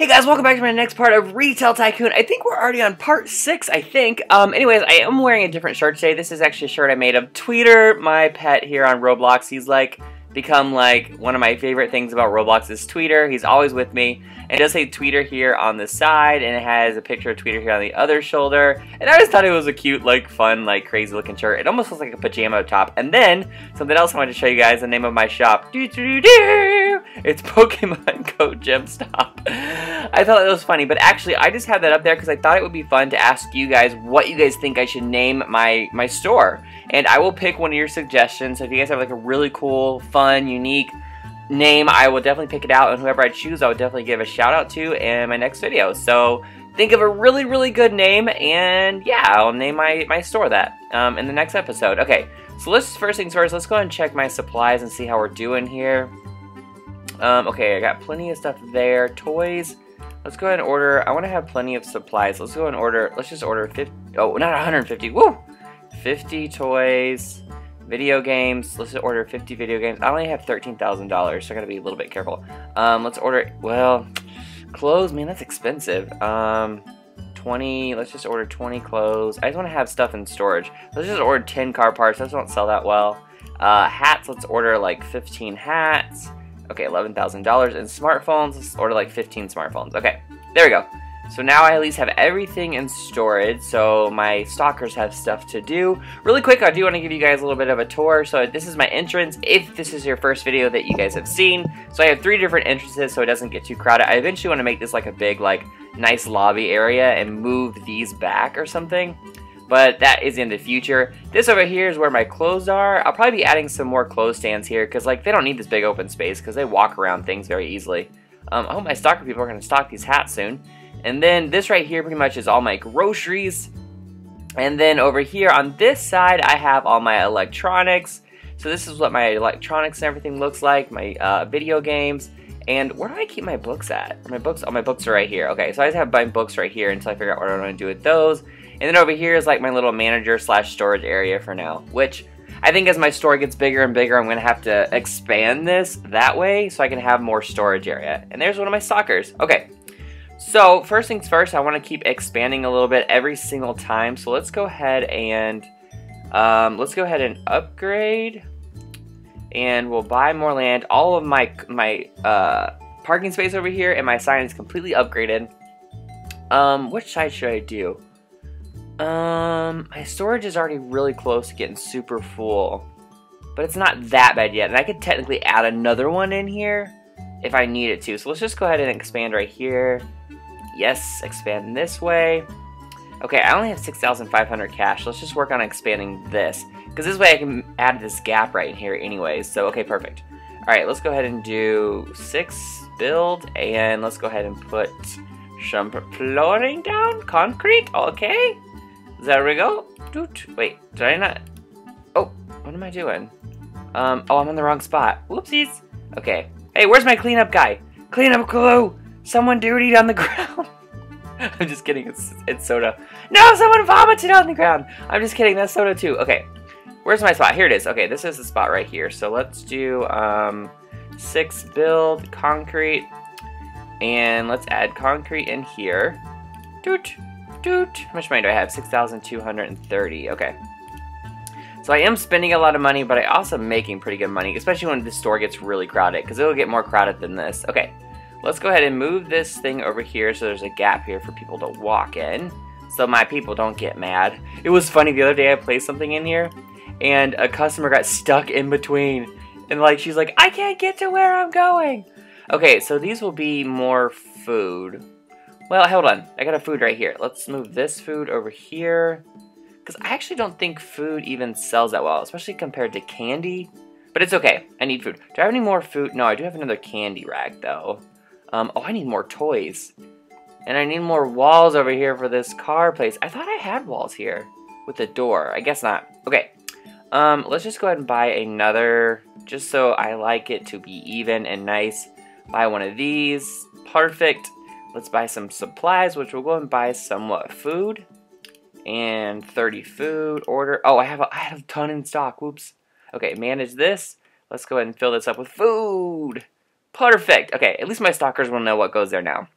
Hey guys, welcome back to my next part of Retail Tycoon. I think we're already on part 6, I think. Um, anyways, I am wearing a different shirt today. This is actually a shirt I made of Tweeter, my pet here on Roblox. He's like become like one of my favorite things about Roblox is Tweeter. He's always with me. And it does say Tweeter here on the side, and it has a picture of Tweeter here on the other shoulder. And I just thought it was a cute, like, fun, like, crazy looking shirt. It almost looks like a pajama top. And then, something else I wanted to show you guys, the name of my shop. Doo -doo -doo it's Pokemon Go Gem Stop. I thought that was funny, but actually, I just had that up there because I thought it would be fun to ask you guys what you guys think I should name my, my store. And I will pick one of your suggestions. So if you guys have, like, a really cool, fun, unique, name, I will definitely pick it out, and whoever I choose, I will definitely give a shout out to in my next video. So think of a really, really good name, and yeah, I'll name my, my store that um, in the next episode. Okay, so let's first things first, let's go and check my supplies and see how we're doing here. Um, okay, I got plenty of stuff there. Toys. Let's go ahead and order. I want to have plenty of supplies. Let's go and order. Let's just order 50. Oh, not 150. Woo! 50 toys. Video games. Let's order 50 video games. I only have $13,000, so I gotta be a little bit careful. Um, let's order, well, clothes, man, that's expensive. Um, 20, let's just order 20 clothes. I just want to have stuff in storage. Let's just order 10 car parts. Those don't sell that well. Uh, hats, let's order like 15 hats. Okay, $11,000. in smartphones, let's order like 15 smartphones. Okay, there we go. So now I at least have everything in storage, so my stalkers have stuff to do. Really quick, I do want to give you guys a little bit of a tour. So this is my entrance, if this is your first video that you guys have seen. So I have three different entrances so it doesn't get too crowded. I eventually want to make this like a big, like, nice lobby area and move these back or something. But that is in the future. This over here is where my clothes are. I'll probably be adding some more clothes stands here because like they don't need this big open space because they walk around things very easily. Um, I hope my stalker people are going to stock these hats soon. And then this right here pretty much is all my groceries. And then over here on this side, I have all my electronics. So this is what my electronics and everything looks like, my uh, video games. And where do I keep my books at? My books, oh, my books are right here. Okay, so I just have my books right here until I figure out what I want to do with those. And then over here is like my little manager slash storage area for now, which I think as my store gets bigger and bigger, I'm to have to expand this that way so I can have more storage area. And there's one of my stalkers. Okay, so first things first, I want to keep expanding a little bit every single time. So let's go ahead and um, let's go ahead and upgrade, and we'll buy more land. All of my my uh, parking space over here and my sign is completely upgraded. Um, which side should I do? Um, my storage is already really close to getting super full, but it's not that bad yet. And I could technically add another one in here if I needed to. So let's just go ahead and expand right here. Yes, expand this way. Okay, I only have 6,500 cash. Let's just work on expanding this. Because this way I can add this gap right here anyways. So, okay, perfect. Alright, let's go ahead and do 6 build. And let's go ahead and put some flooring down. Concrete, okay. There we go. Doot. Wait, did I not... Oh, what am I doing? Um, oh, I'm in the wrong spot. Whoopsies. Okay. Hey, where's my cleanup guy? Cleanup glue! Someone dirtied on the ground. I'm just kidding, it's, it's soda. No, someone vomited on the ground. I'm just kidding, that's soda too. Okay, where's my spot? Here it is. Okay, this is the spot right here. So let's do um, six build concrete. And let's add concrete in here. Doot, doot. How much money do I have? 6,230. Okay. So I am spending a lot of money, but I also am making pretty good money, especially when the store gets really crowded, because it'll get more crowded than this. Okay, Let's go ahead and move this thing over here so there's a gap here for people to walk in so my people don't get mad. It was funny, the other day I placed something in here and a customer got stuck in between and like she's like, I can't get to where I'm going. Okay, so these will be more food. Well, hold on. I got a food right here. Let's move this food over here. Because I actually don't think food even sells that well, especially compared to candy. But it's okay. I need food. Do I have any more food? No, I do have another candy rack, though. Um, oh, I need more toys. And I need more walls over here for this car place. I thought I had walls here with a door. I guess not. Okay. Um, let's just go ahead and buy another, just so I like it to be even and nice. Buy one of these. Perfect. Let's buy some supplies, which we'll go and buy somewhat food. And 30 food. Order. Oh, I have a, I have a ton in stock. Whoops. Okay, manage this. Let's go ahead and fill this up with food. Perfect. Okay, at least my stalkers will know what goes there now.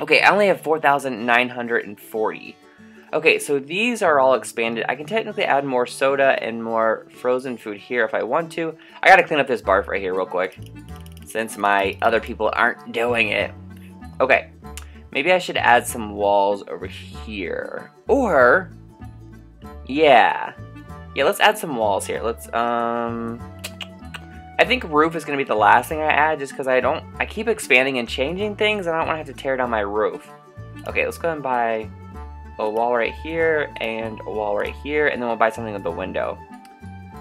Okay, I only have 4,940. Okay, so these are all expanded. I can technically add more soda and more frozen food here if I want to. I gotta clean up this barf right here real quick, since my other people aren't doing it. Okay, maybe I should add some walls over here. Or, yeah. Yeah, let's add some walls here. Let's, um... I think roof is going to be the last thing I add just because I don't, I keep expanding and changing things and I don't want to have to tear down my roof. Okay, let's go and buy a wall right here and a wall right here and then we'll buy something with the window.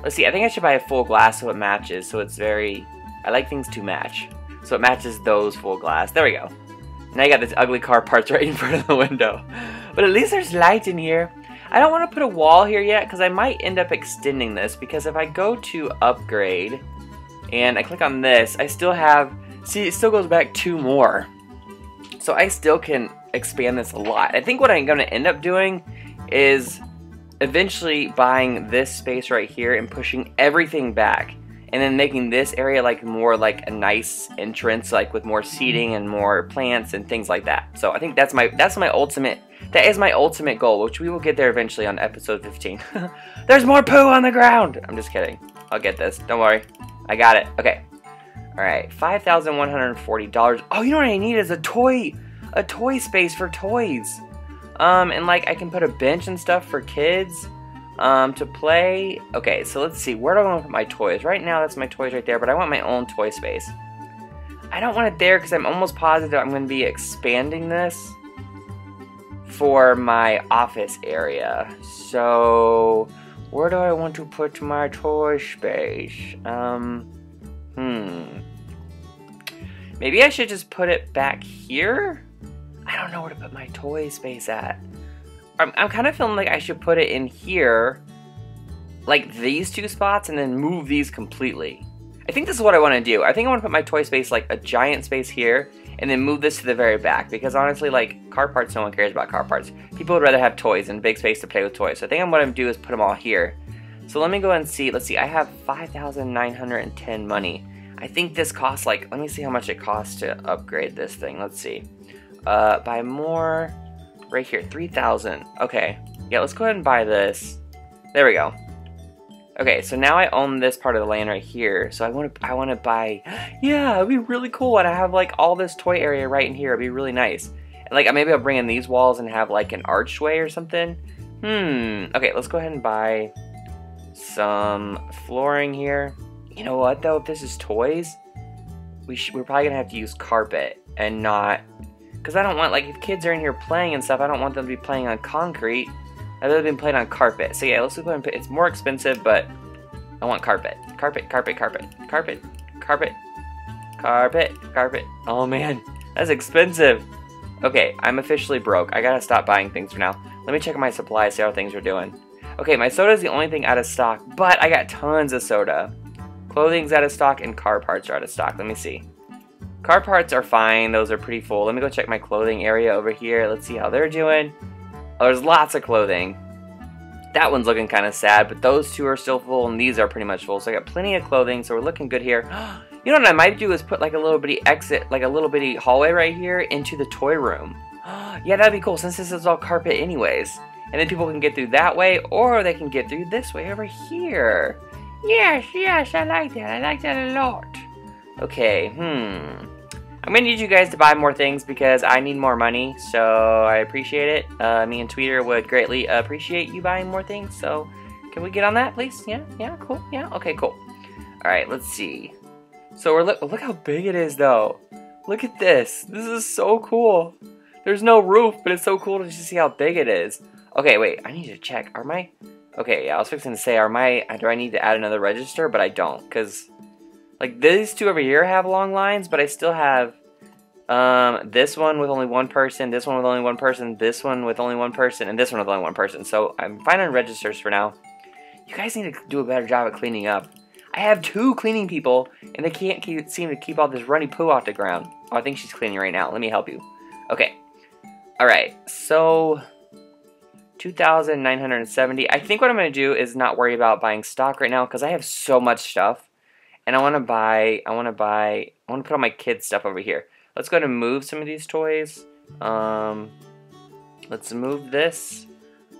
Let's see, I think I should buy a full glass so it matches, so it's very, I like things to match. So it matches those full glass. There we go. Now you got this ugly car parts right in front of the window. But at least there's light in here. I don't want to put a wall here yet because I might end up extending this because if I go to upgrade, and I click on this, I still have, see, it still goes back two more. So I still can expand this a lot. I think what I'm going to end up doing is eventually buying this space right here and pushing everything back and then making this area like more like a nice entrance like with more seating and more plants and things like that. So i think that's my that's my ultimate that is my ultimate goal which we will get there eventually on episode 15 there's more poo on the ground! I'm just kidding. I'll get this. Don't worry. I got it. Okay. Alright, $5,140. Oh, you know what I need is a toy, a toy space for toys. Um, and like I can put a bench and stuff for kids um, to play. Okay, so let's see. Where do I want to put my toys? Right now, that's my toys right there, but I want my own toy space. I don't want it there because I'm almost positive I'm going to be expanding this for my office area. So, where do I want to put my toy space? Um, hmm. Maybe I should just put it back here? I don't know where to put my toy space at. I'm, I'm kind of feeling like I should put it in here, like these two spots, and then move these completely. I think this is what I want to do. I think I want to put my toy space like a giant space here, and then move this to the very back because honestly like car parts no one cares about car parts. People would rather have toys and big space to play with toys. So I think what I'm gonna do is put them all here. So let me go and see let's see I have 5,910 money. I think this costs like let me see how much it costs to upgrade this thing. Let's see. Uh, buy more right here 3,000 okay yeah let's go ahead and buy this there we go Okay, so now I own this part of the land right here. So I want to I want to buy Yeah, it'd be really cool and I have like all this toy area right in here. It'd be really nice. And like maybe I'll bring in these walls and have like an archway or something. Hmm. Okay, let's go ahead and buy some flooring here. You know what though? If this is toys, we should, we're probably gonna have to use carpet and not because I don't want like if kids are in here playing and stuff, I don't want them to be playing on concrete. I've really been playing on carpet. So yeah, let's go and put, it's more expensive, but I want carpet. Carpet, carpet, carpet, carpet, carpet, carpet, carpet. Oh man, that's expensive. Okay, I'm officially broke. I gotta stop buying things for now. Let me check my supply, see how things are doing. Okay, my soda is the only thing out of stock, but I got tons of soda. Clothing's out of stock and car parts are out of stock. Let me see. Car parts are fine. Those are pretty full. Let me go check my clothing area over here. Let's see how they're doing. Oh, there's lots of clothing. That one's looking kind of sad, but those two are still full, and these are pretty much full. So I got plenty of clothing, so we're looking good here. you know what I might do is put like a little bitty exit, like a little bitty hallway right here into the toy room. yeah, that'd be cool, since this is all carpet anyways. And then people can get through that way, or they can get through this way over here. Yes, yes, I like that. I like that a lot. Okay, hmm. I'm gonna need you guys to buy more things because I need more money, so I appreciate it. Uh, me and Tweeter would greatly appreciate you buying more things, so can we get on that, please? Yeah, yeah, cool, yeah, okay, cool. All right, let's see. So we're look, look how big it is, though. Look at this. This is so cool. There's no roof, but it's so cool to just see how big it is. Okay, wait, I need to check. Are my... Okay, yeah, I was fixing to say, are my... Do I need to add another register? But I don't, because like, these two over here have long lines, but I still have um, this one with only one person, this one with only one person, this one with only one person, and this one with only one person. So I'm fine on registers for now. You guys need to do a better job at cleaning up. I have two cleaning people, and they can't keep, seem to keep all this runny poo off the ground. Oh, I think she's cleaning right now. Let me help you. Okay. Alright, so... 2,970. I think what I'm going to do is not worry about buying stock right now, because I have so much stuff and I want to buy, I want to buy, I want to put all my kids' stuff over here. Let's go to move some of these toys Um, let's move this.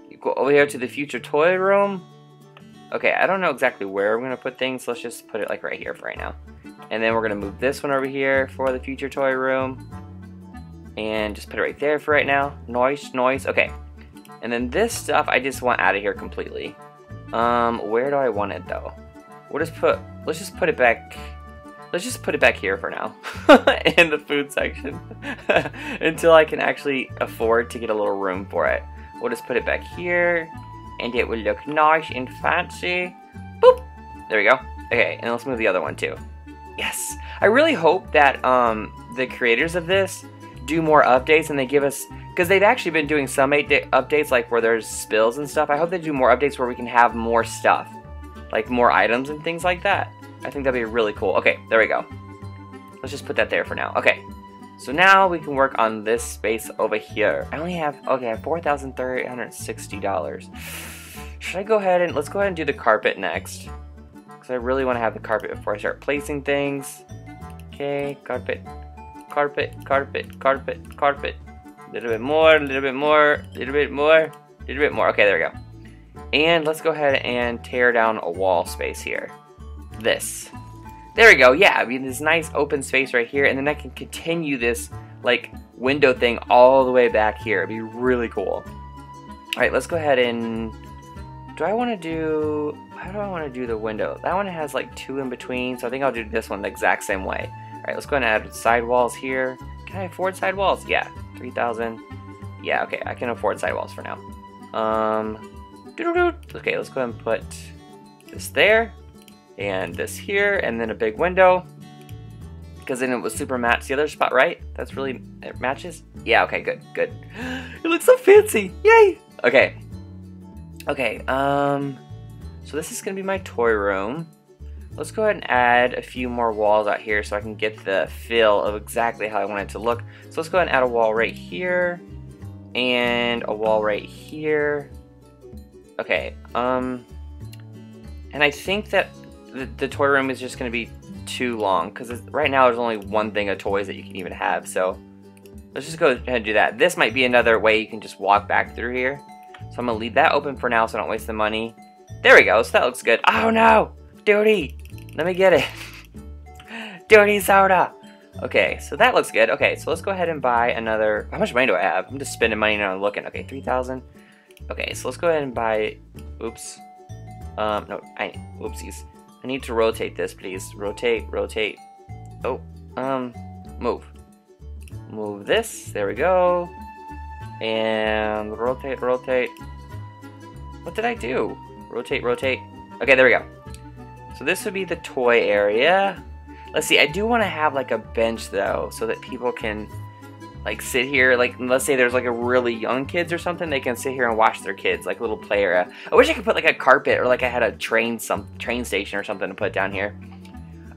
You go over here to the future toy room. Okay, I don't know exactly where I'm gonna put things. Let's just put it like right here for right now. And then we're gonna move this one over here for the future toy room. And just put it right there for right now. Noise, noise, okay. And then this stuff I just want out of here completely. Um, where do I want it though? We'll just put, let's just put it back, let's just put it back here for now. in the food section. Until I can actually afford to get a little room for it. We'll just put it back here. And it will look nice and fancy. Boop! There we go. Okay, and let's move the other one too. Yes! I really hope that um, the creators of this do more updates and they give us because they've actually been doing some updates like where there's spills and stuff. I hope they do more updates where we can have more stuff, like more items and things like that. I think that'd be really cool. Okay, there we go. Let's just put that there for now. Okay, so now we can work on this space over here. I only have, okay, I have $4,360. Should I go ahead and, let's go ahead and do the carpet next. Because I really want to have the carpet before I start placing things. Okay, carpet, carpet, carpet, carpet, carpet. A little bit more, a little bit more, a little bit more, a little bit more. Okay, there we go. And let's go ahead and tear down a wall space here. This. There we go. Yeah, I mean, this nice open space right here. And then I can continue this, like, window thing all the way back here. It'd be really cool. All right, let's go ahead and... Do I want to do... How do I want to do the window? That one has, like, two in between, so I think I'll do this one the exact same way. All right, let's go ahead and add side walls here. Can I afford side walls? Yeah, 3,000. Yeah, okay, I can afford sidewalls for now. Um, okay, let's go ahead and put this there, and this here, and then a big window. Because then it was super match the other spot, right? That's really, it matches? Yeah, okay, good, good. It looks so fancy, yay! Okay. Okay, um, so this is gonna be my toy room. Let's go ahead and add a few more walls out here so I can get the feel of exactly how I want it to look. So let's go ahead and add a wall right here and a wall right here. Okay, um, and I think that the, the toy room is just going to be too long because right now there's only one thing of toys that you can even have. So let's just go ahead and do that. This might be another way you can just walk back through here. So I'm going to leave that open for now so I don't waste the money. There we go. So that looks good. Oh no! Duty! Let me get it. Dirty soda. Okay, so that looks good. Okay, so let's go ahead and buy another. How much money do I have? I'm just spending money now looking. Okay, 3,000. Okay, so let's go ahead and buy. Oops. Um, no, I. Oopsies. I need to rotate this, please. Rotate, rotate. Oh, um, move. Move this. There we go. And rotate, rotate. What did I do? Rotate, rotate. Okay, there we go. So this would be the toy area. Let's see, I do want to have like a bench though, so that people can like sit here, like let's say there's like a really young kids or something, they can sit here and watch their kids, like a little play area. I wish I could put like a carpet or like I had a train some train station or something to put down here.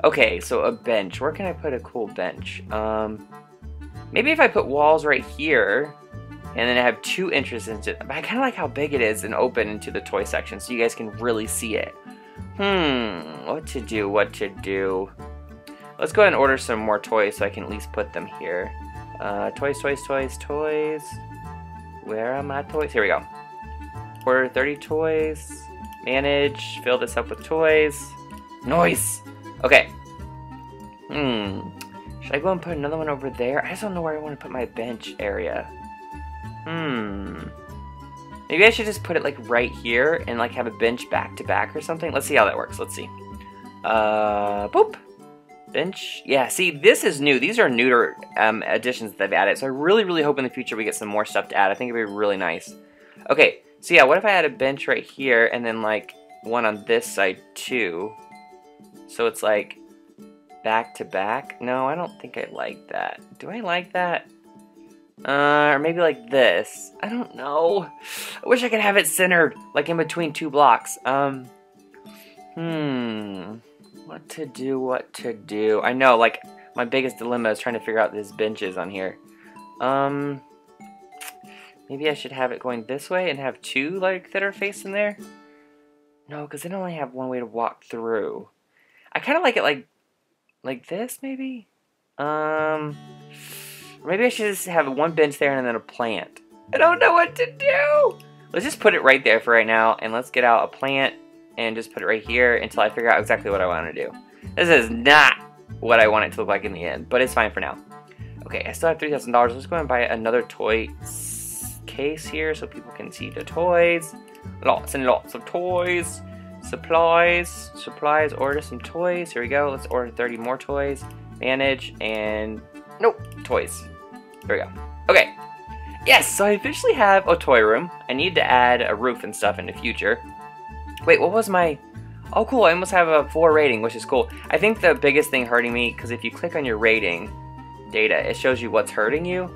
Okay, so a bench. Where can I put a cool bench? Um, maybe if I put walls right here, and then I have two entrances. But I kind of like how big it is and open into the toy section, so you guys can really see it. Hmm, what to do, what to do. Let's go ahead and order some more toys so I can at least put them here. Uh, toys, toys, toys, toys. Where are my toys? Here we go. Order 30 toys. Manage. Fill this up with toys. Noise! Okay. Hmm. Should I go and put another one over there? I just don't know where I want to put my bench area. Hmm. Maybe I should just put it like right here and like have a bench back to back or something. Let's see how that works. Let's see. Uh, boop. Bench. Yeah, see, this is new. These are newer um, additions that they've added. So I really, really hope in the future we get some more stuff to add. I think it'd be really nice. Okay, so yeah, what if I had a bench right here and then like one on this side too? So it's like back to back. No, I don't think I like that. Do I like that? Uh, or maybe like this. I don't know. I wish I could have it centered, like in between two blocks. Um, hmm. What to do, what to do. I know, like, my biggest dilemma is trying to figure out these benches on here. Um, maybe I should have it going this way and have two, like, that are facing there? No, because then I only have one way to walk through. I kind of like it like, like this, maybe? Um... maybe I should just have one bench there and then a plant. I don't know what to do. Let's just put it right there for right now, and let's get out a plant and just put it right here until I figure out exactly what I want to do. This is not what I want it to look like in the end, but it's fine for now. Okay, I still have $3,000. Let's go and buy another toy case here so people can see the toys. Lots and lots of toys. Supplies. Supplies. Order some toys. Here we go. Let's order 30 more toys. Manage and... Nope. Toys. There we go. Okay. Yes, so I officially have a toy room. I need to add a roof and stuff in the future. Wait, what was my... Oh, cool. I almost have a 4 rating, which is cool. I think the biggest thing hurting me, because if you click on your rating data, it shows you what's hurting you.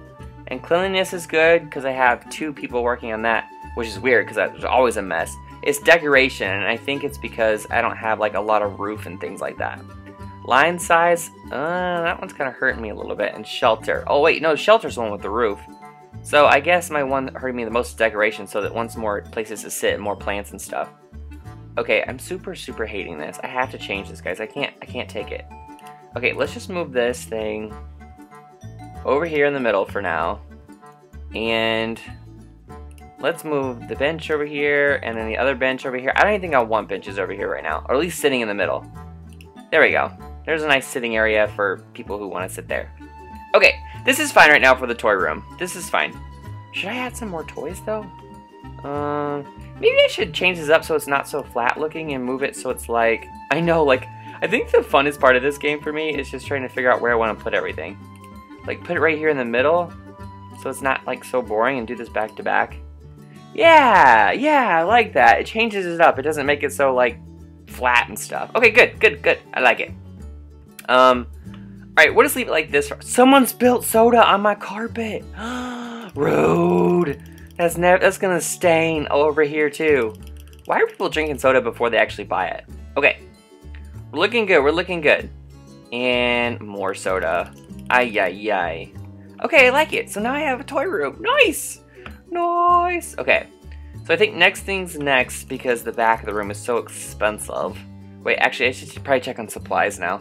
And cleanliness is good, because I have two people working on that, which is weird, because there's always a mess. It's decoration, and I think it's because I don't have, like, a lot of roof and things like that. Line size, uh, that one's kind of hurting me a little bit. And shelter. Oh, wait, no, shelter's the one with the roof. So I guess my one hurting me the most is decoration, so that once more places to sit and more plants and stuff. Okay, I'm super, super hating this. I have to change this, guys. I can't, I can't take it. Okay, let's just move this thing over here in the middle for now. And let's move the bench over here and then the other bench over here. I don't even think I want benches over here right now, or at least sitting in the middle. There we go. There's a nice sitting area for people who want to sit there. Okay, this is fine right now for the toy room. This is fine. Should I add some more toys though? Um, maybe I should change this up so it's not so flat looking and move it so it's like, I know, like, I think the funnest part of this game for me is just trying to figure out where I want to put everything. Like, put it right here in the middle so it's not, like, so boring and do this back to back. Yeah, yeah, I like that. It changes it up. It doesn't make it so, like, flat and stuff. Okay, good, good, good. I like it. Um, alright, we'll just leave it like this. Someone spilled soda on my carpet. Rude. That's never. That's gonna stain over here too. Why are people drinking soda before they actually buy it? Okay, we're looking good. We're looking good. And more soda. Ay ay ay. Okay, I like it. So now I have a toy room. Nice, nice. Okay, so I think next thing's next because the back of the room is so expensive. Wait, actually, I should probably check on supplies now.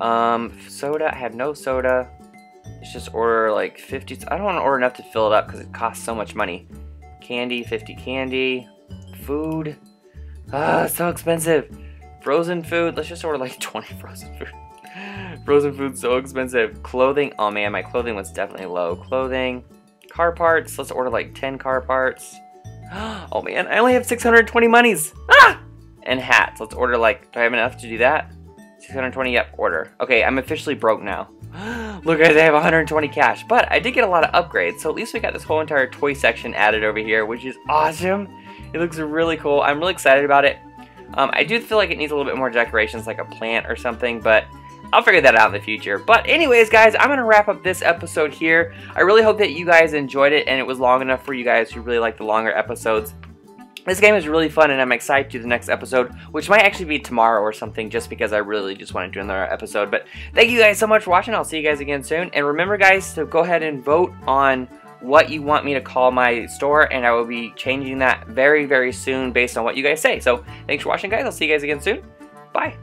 Um, soda. I have no soda. Let's just order like 50. I don't want to order enough to fill it up because it costs so much money. Candy, 50 candy. Food. Ah, so expensive. Frozen food. Let's just order like 20 frozen food. frozen food so expensive. Clothing. Oh man, my clothing was definitely low. Clothing. Car parts. Let's order like 10 car parts. Oh man, I only have 620 monies. Ah! And hats. Let's order like, do I have enough to do that? 620, yep, order. Okay, I'm officially broke now. Look, guys, I have 120 cash. But I did get a lot of upgrades, so at least we got this whole entire toy section added over here, which is awesome. It looks really cool. I'm really excited about it. Um, I do feel like it needs a little bit more decorations, like a plant or something, but I'll figure that out in the future. But anyways, guys, I'm going to wrap up this episode here. I really hope that you guys enjoyed it and it was long enough for you guys who really like the longer episodes. This game is really fun and I'm excited to do the next episode, which might actually be tomorrow or something just because I really just want to do another episode. But thank you guys so much for watching. I'll see you guys again soon. And remember guys to go ahead and vote on what you want me to call my store and I will be changing that very, very soon based on what you guys say. So thanks for watching guys. I'll see you guys again soon. Bye.